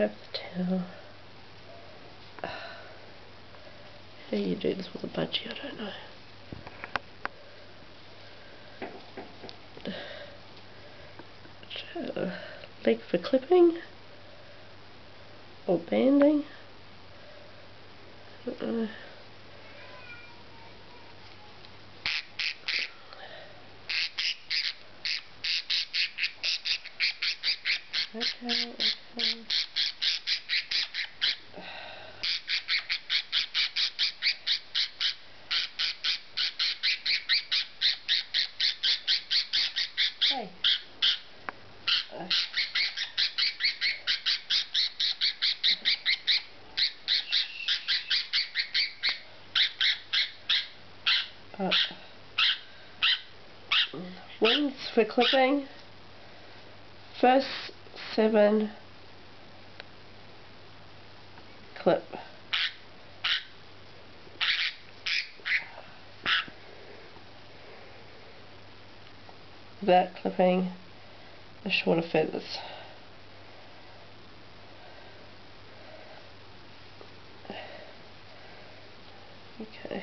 grab the towel. How you do this with a budgie, I don't know. Uh, leg for clipping or banding. Uh, okay, okay. Hey. Uh, uh, for clipping. First seven clip. That clipping the shorter feathers. Okay.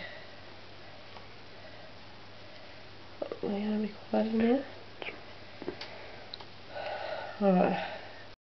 I going to be quiet in here? Alright.